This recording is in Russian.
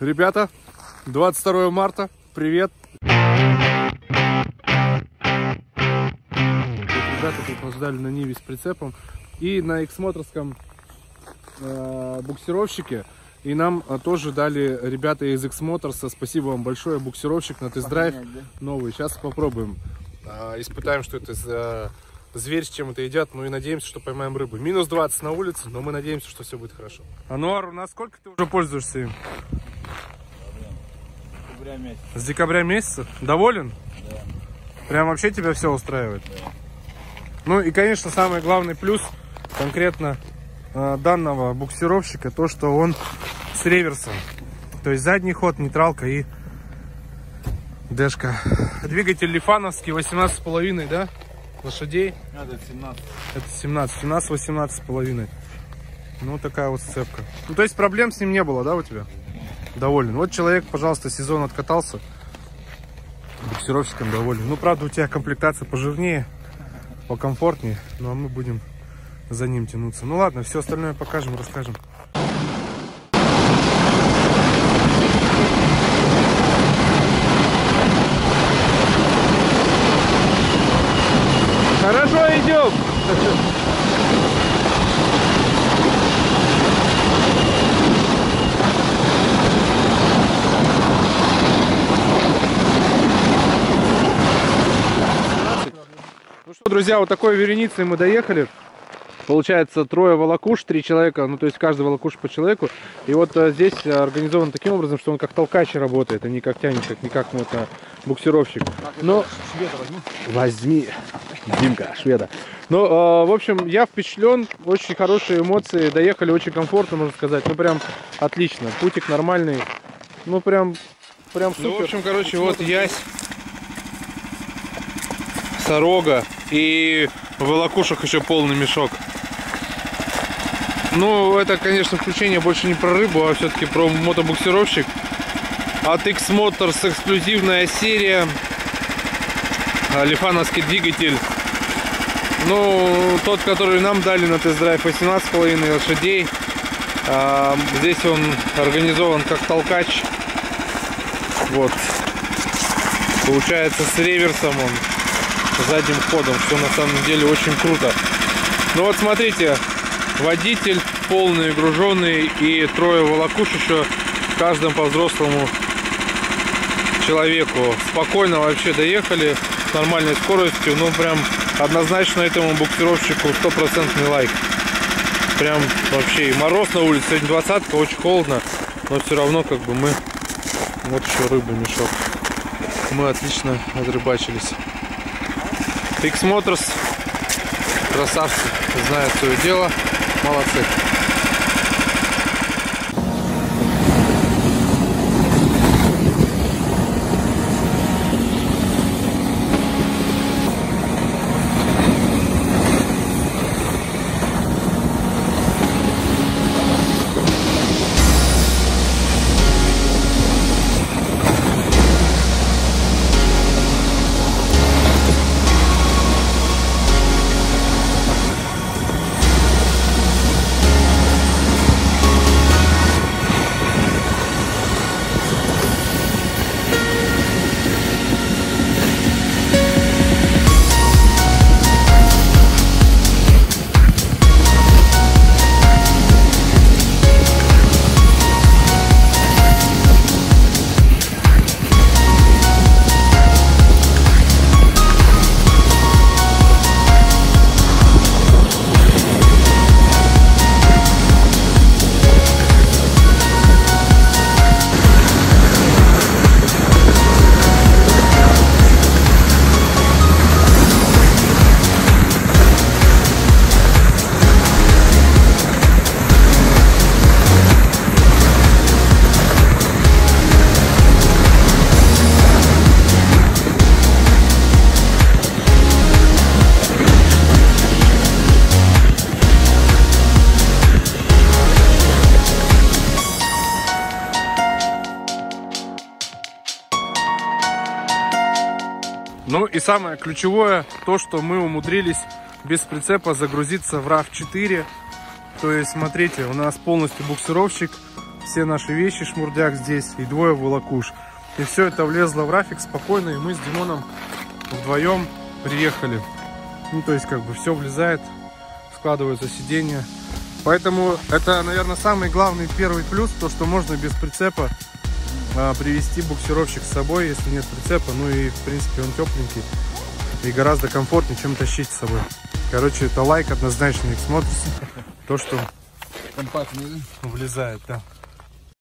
Ребята, 22 марта, привет. Ребята тут нас ждали на Ниве с прицепом и на X-моторском э, буксировщике. И нам э, тоже дали ребята из X-моторса. Спасибо вам большое, буксировщик на тест-драйв новый. Сейчас попробуем. Э, испытаем, что это за зверь, с чем это едят. Ну и надеемся, что поймаем рыбу. Минус 20 на улице, но мы надеемся, что все будет хорошо. Ануар, у нас сколько ты уже пользуешься им? Декабря месяца. С декабря месяца? Доволен? Да. Прям вообще тебя все устраивает? Ну и, конечно, самый главный плюс конкретно э, данного буксировщика, то, что он с реверсом. То есть задний ход, нейтралка и дэшка. Двигатель лифановский, 18,5, да? Лошадей. Надо 17. Это 17, 17, 18 с половиной. Ну, такая вот сцепка. Ну, то есть проблем с ним не было, да, у тебя? Доволен. Вот человек, пожалуйста, сезон откатался. Буксировщиком доволен. Ну, правда, у тебя комплектация пожирнее, покомфортнее. Ну, а мы будем за ним тянуться. Ну, ладно, все остальное покажем, расскажем. Хорошо идем. Ну что, друзья, вот такой вереницей мы доехали. Получается трое волокуш, три человека, ну то есть каждый волокуш по человеку. И вот э, здесь э, организован таким образом, что он как толкач работает, а не как тянет, как, не как вот, э, буксировщик. Но... Шведа возьми. Возьми, Димка, шведа. Ну, э, в общем, я впечатлен, очень хорошие эмоции, доехали очень комфортно, можно сказать, ну прям отлично, путик нормальный, ну прям, прям супер. Ну, в общем, короче, вот ясь, сорога и в волокушах еще полный мешок. Ну, это, конечно, включение больше не про рыбу, а все-таки про мотобуксировщик. От X-Motors эксклюзивная серия. Лифановский двигатель. Ну, тот, который нам дали на тест-драйв 18,5 лошадей. А, здесь он организован как толкач. Вот. Получается с реверсом он. Задним ходом. Все на самом деле очень круто. Ну вот смотрите. Водитель полный, груженный и трое волокуш еще. Каждым по взрослому человеку. Спокойно вообще доехали с нормальной скоростью. Ну, прям однозначно этому буксировщику стопроцентный лайк. Прям вообще и мороз на улице. Сегодня двадцатка, очень холодно. Но все равно как бы мы... Вот еще рыба мешок. Мы отлично отрыбачились. X Motors. Красавцы. Знают свое дело. Молодцы. Ну и самое ключевое, то, что мы умудрились без прицепа загрузиться в RAV4. То есть, смотрите, у нас полностью буксировщик, все наши вещи, шмурдяк здесь и двое волокуш. И все это влезло в рафик спокойно, и мы с Димоном вдвоем приехали. Ну, то есть, как бы все влезает, складываются сиденья. Поэтому это, наверное, самый главный первый плюс, то, что можно без прицепа а, привезти буксировщик с собой, если нет прицепа. Ну и, в принципе, он тепленький и гораздо комфортнее, чем тащить с собой. Короче, это лайк однозначно, их смотрится. То, что Компактный, да? влезает, да.